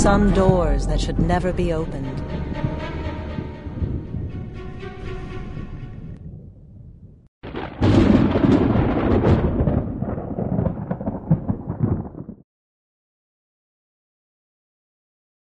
some doors that should never be opened.